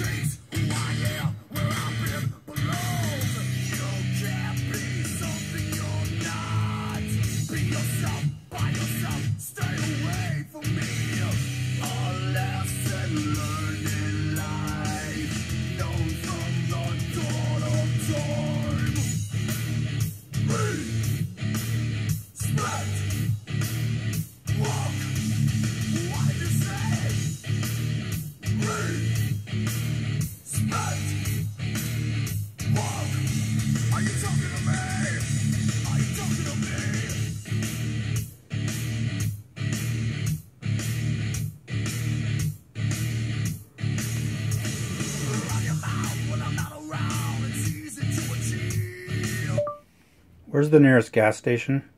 standing Where's the nearest gas station?